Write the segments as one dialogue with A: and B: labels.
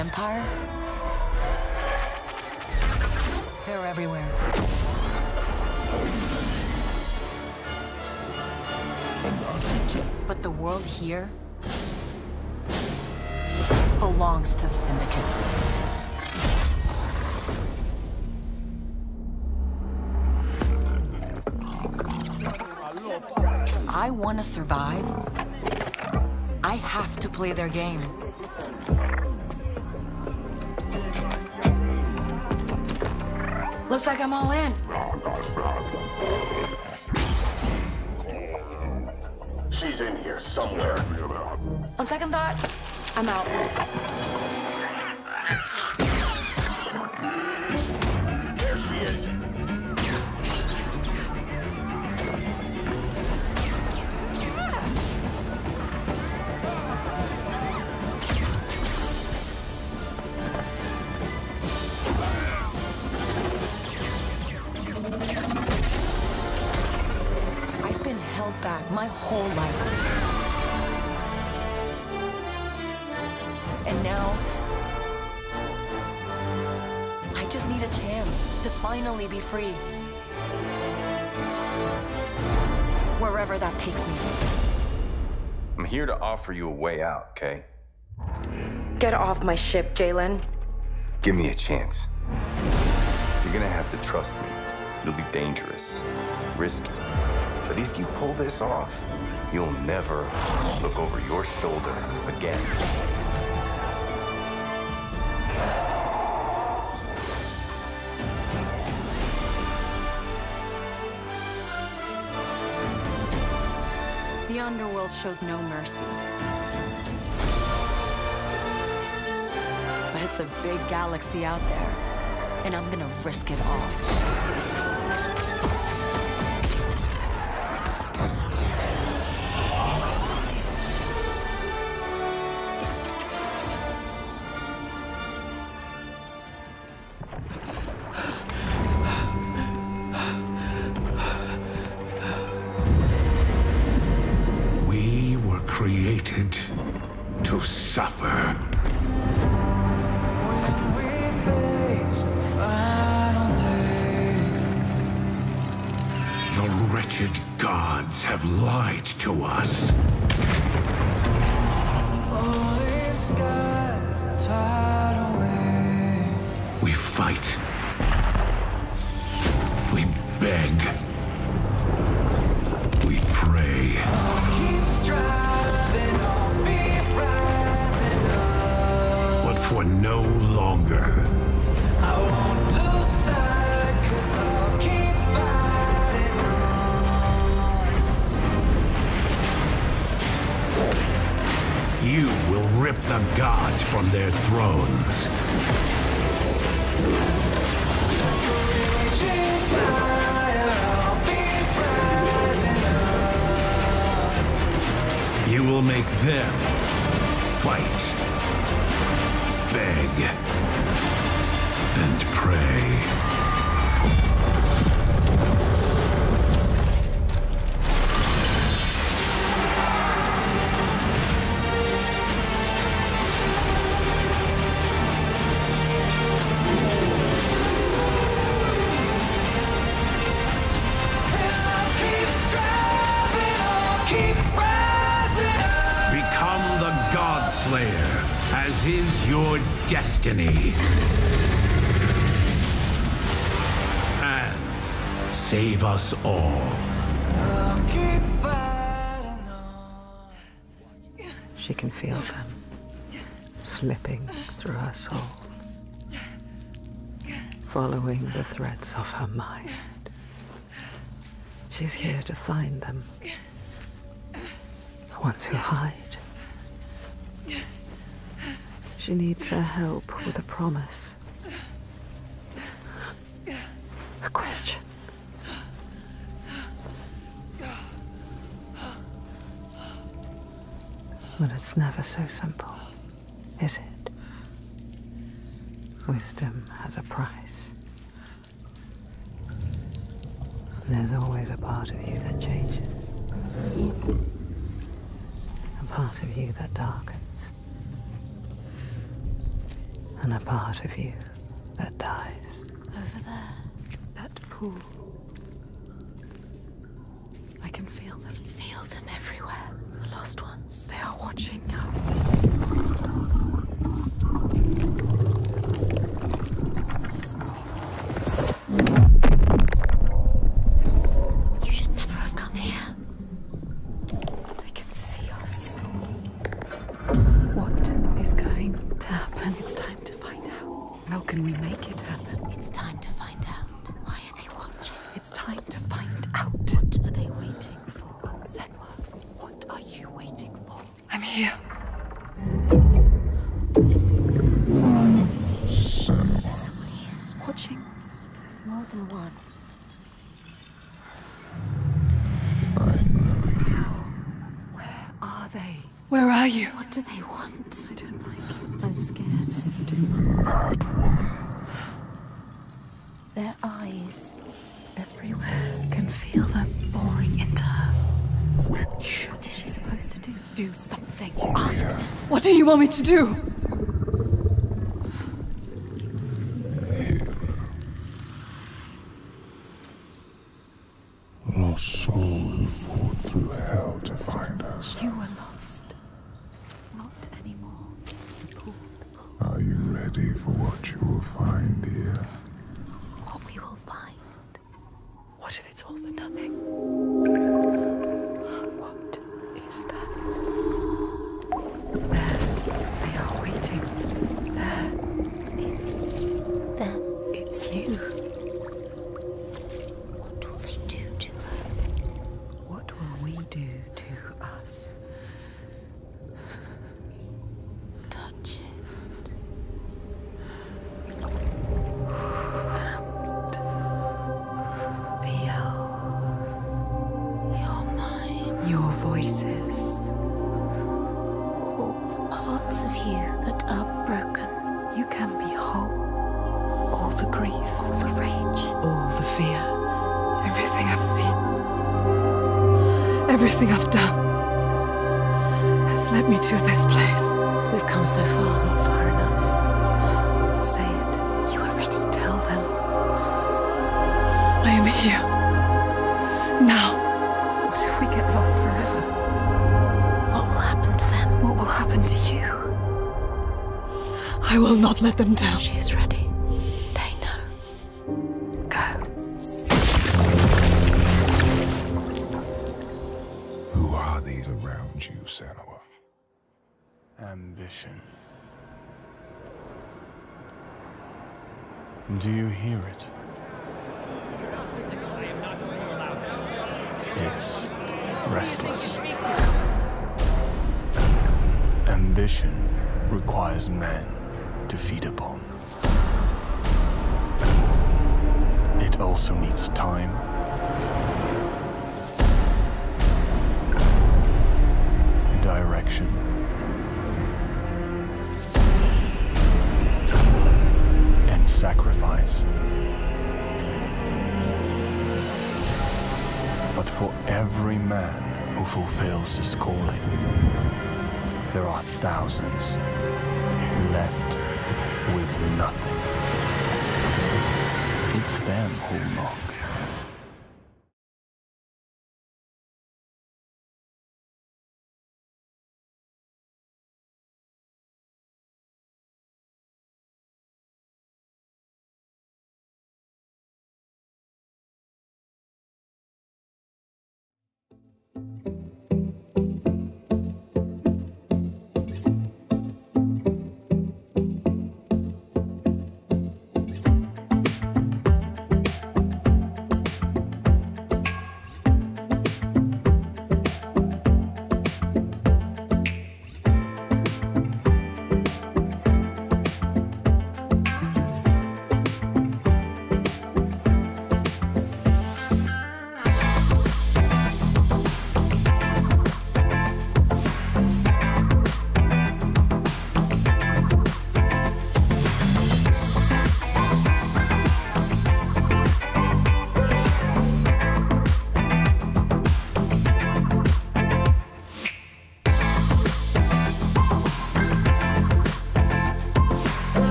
A: Empire? They're everywhere. But the world here belongs to the syndicates. If I want to survive, I have to play their game. Looks like I'm all in.
B: She's in here somewhere.
A: On second thought, I'm out. Finally be free. Wherever that takes me.
C: I'm here to offer you a way out, okay?
A: Get off my ship, Jaylen.
C: Give me a chance. You're gonna have to trust me. It'll be dangerous, risky. But if you pull this off, you'll never look over your shoulder again.
A: Underworld shows no mercy. But it's a big galaxy out there, and I'm gonna risk it all.
D: Fight. We beg. We pray. But for no longer. You will rip the gods from their thrones. Will make them destiny. And save us all.
E: She can feel them slipping through her soul, following the threads of her mind. She's here to find them, the ones who hide. She needs their help with a promise, a question. But it's never so simple, is it? Wisdom has a price. There's always a part of you that changes. A part of you that darkens. And a part of you that dies.
F: Over there.
E: That pool.
F: I can feel them. feel them everywhere. The lost ones.
E: They are watching us. Time to find out.
F: What are they waiting for?
E: Senua, what are you waiting for? I'm here. Watching.
F: More than one. I know you.
E: Where are they?
G: Where are you?
F: What do they
E: do
G: you want me to do?
H: Lost soul who fought through hell to find us.
E: You were lost. Not anymore.
H: Are you ready for what you will find here?
G: Has led me to this place.
F: We've come so far.
E: Not far enough. Say it.
F: You are ready.
E: Tell them.
G: I am here. Now.
E: What if we get lost forever?
F: What will happen to them?
E: What will happen to you?
G: I will not let them down.
F: She is ready.
I: Hear it? It's restless. Ambition requires men to feed upon. It also needs time. Direction. But for every man who fulfills his calling, there are thousands left with nothing. It's them who knock.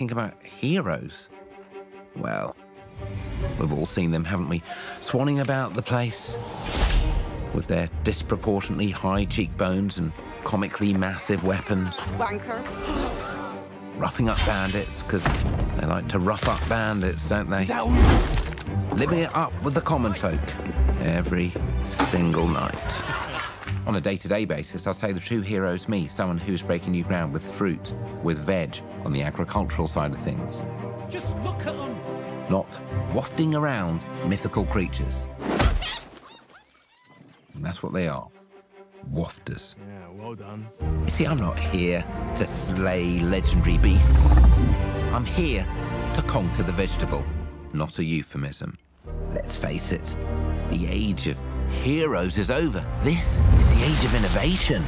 J: Think about heroes? Well, we've all seen them, haven't we? Swanning about the place with their disproportionately high cheekbones and comically massive weapons.
A: Wanker.
J: Roughing up bandits, because they like to rough up bandits, don't they? Living it up with the common folk every single night. On a day-to-day basis, I'd say the true hero is me, someone who's breaking new ground with fruit, with veg, on the agricultural side of things.
K: Just look at them.
J: Not wafting around mythical creatures. And that's what they are. Wafters.
K: Yeah, well done.
J: You see, I'm not here to slay legendary beasts. I'm here to conquer the vegetable, not a euphemism. Let's face it, the age of heroes is over. This is the age of innovation.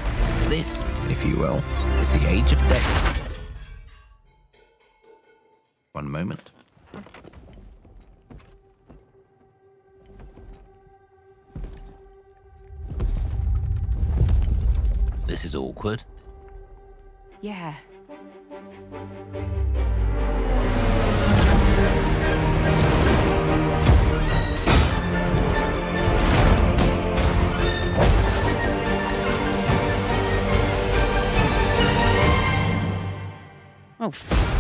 J: This, if you will, is the age of death. One moment. This is awkward.
E: Yeah. Oh,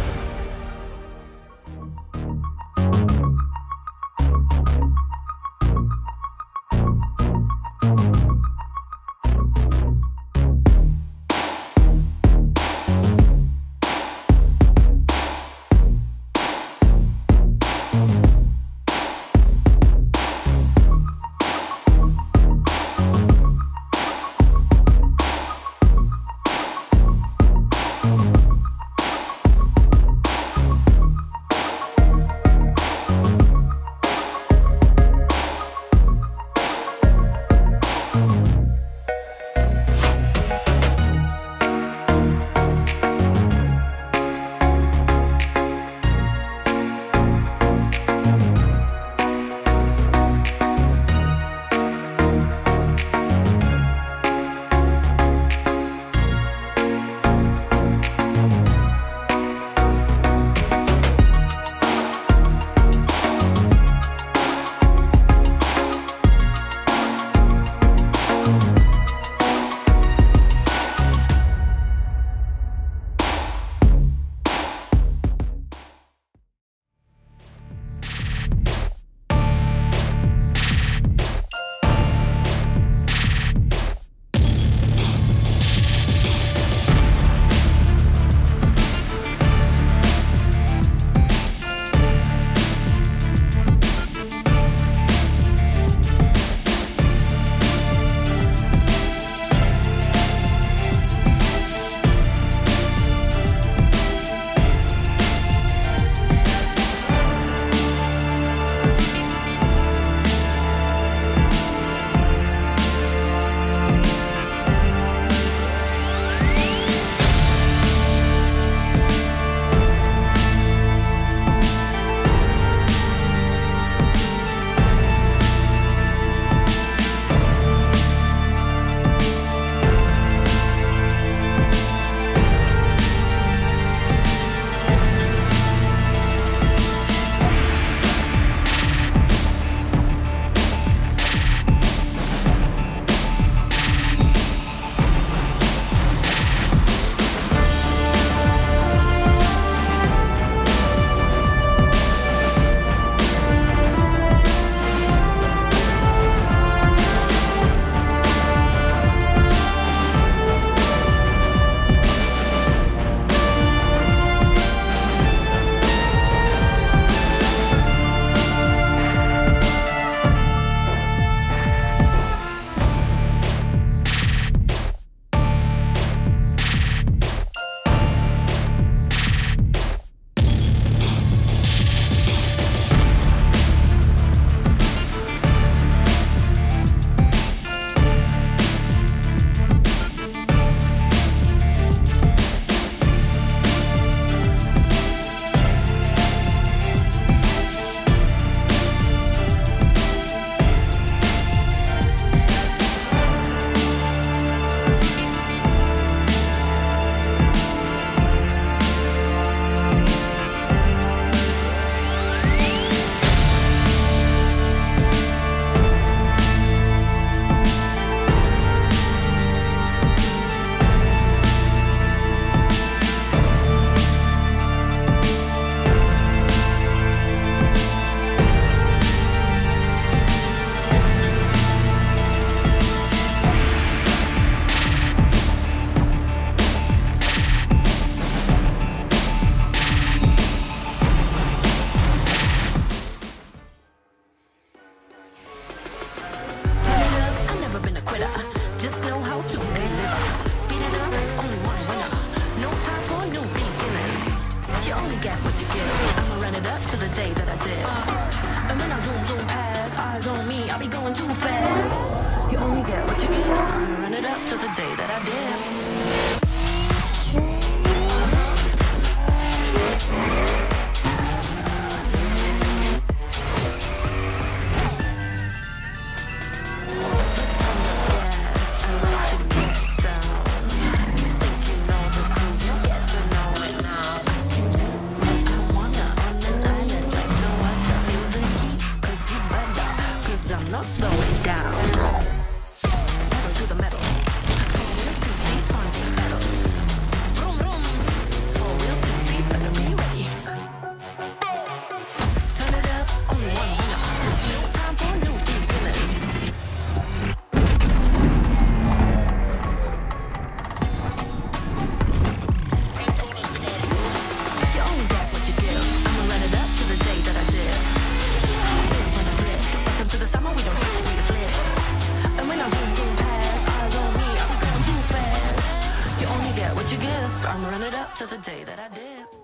L: to the day that I did.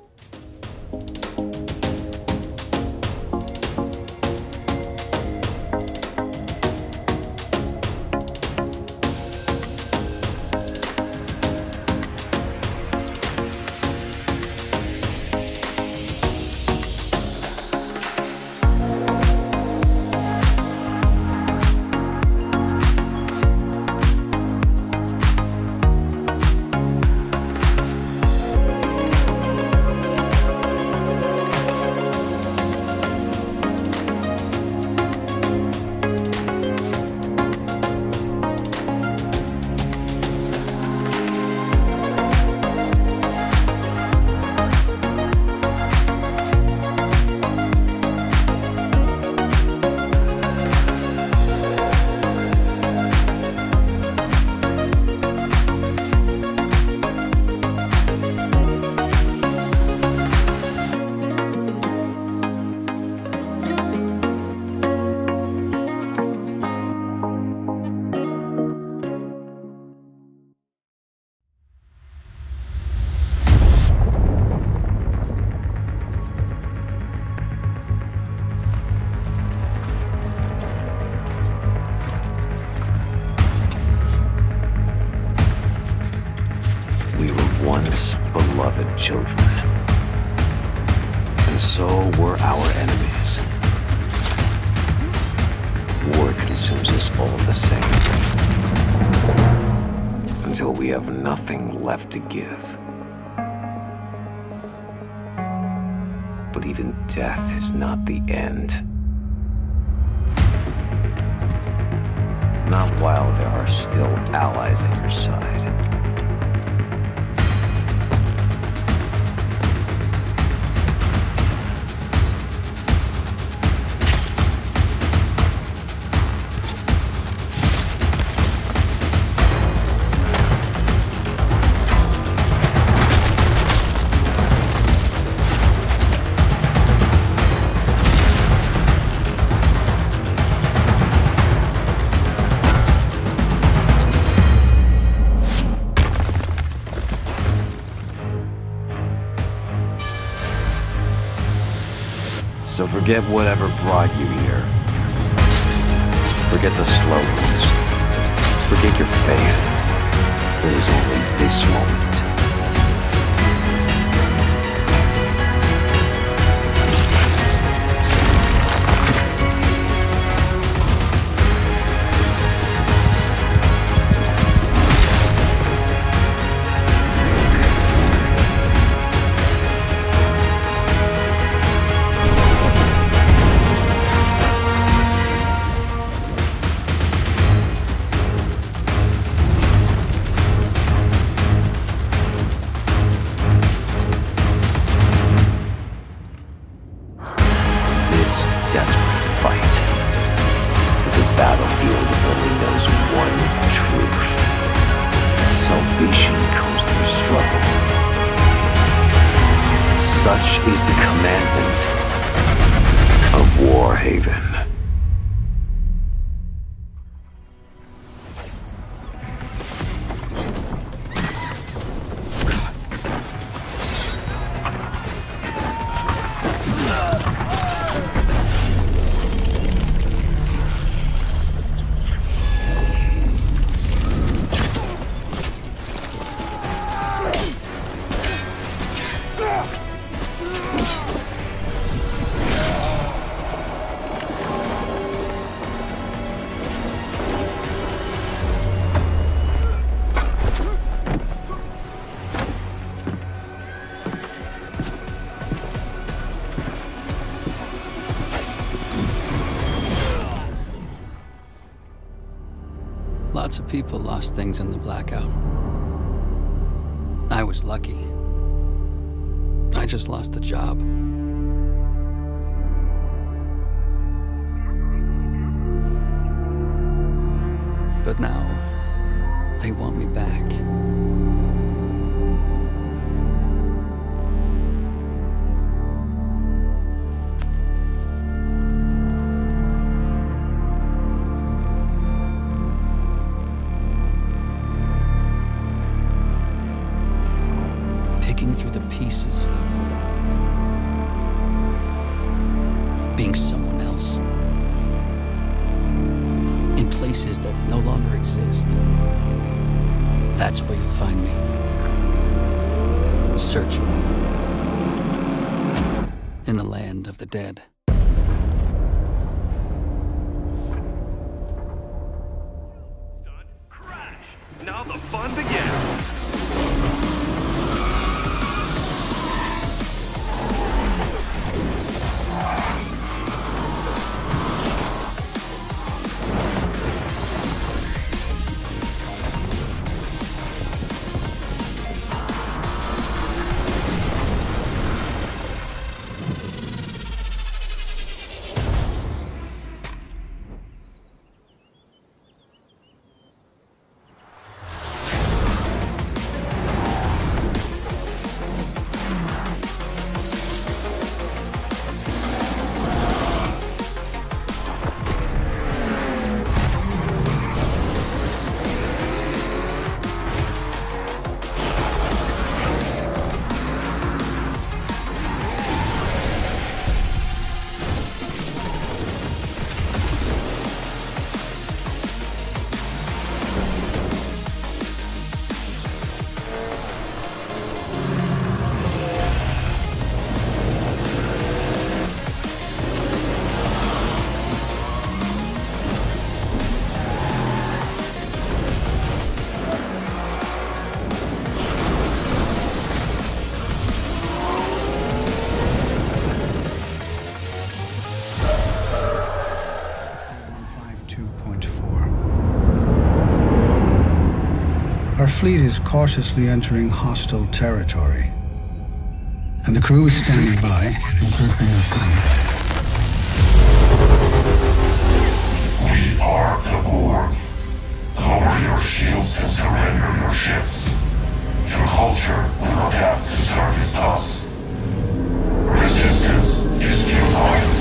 M: are still allies at your side. Forget whatever brought you here. Forget the slogans. Forget your faith. There is only this moment.
N: F- things in the blackout. I was lucky. I just lost a job. But now, they want me back.
O: Fleet is cautiously entering hostile territory. And the crew is standing by.
P: We are the Borg. Lower your shields and surrender your ships. Your culture will adapt to service us. Resistance is futile.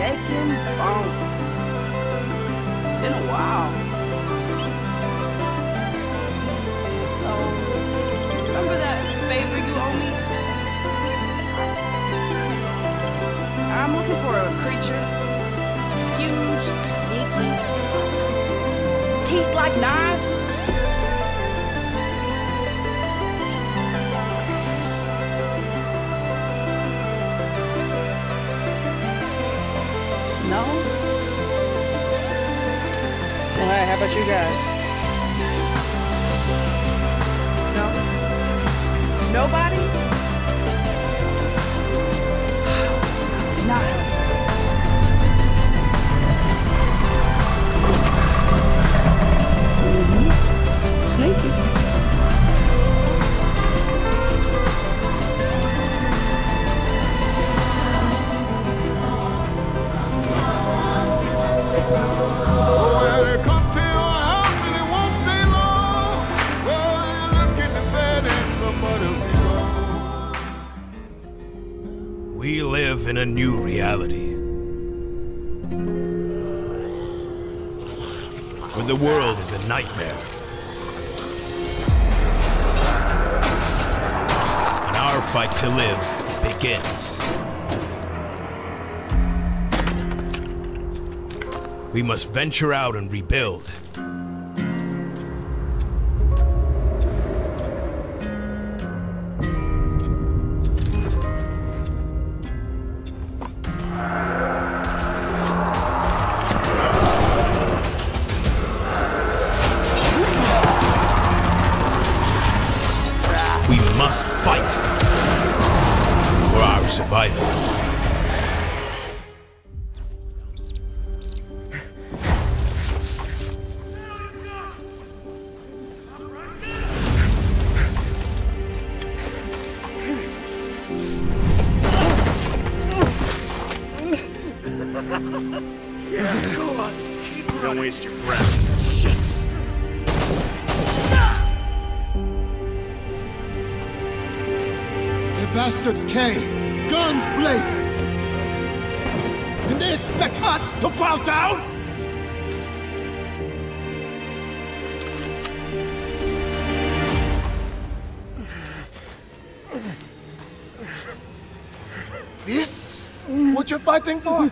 Q: Shaking bones. Been a while. So, remember that favor you owe me? I'm looking for a creature. Huge, sneaky, teeth like knives. About you guys? No? Nobody?
R: The
K: world is a nightmare. And our fight to live begins. We must venture out and rebuild. must fight for our survival.
R: For. more?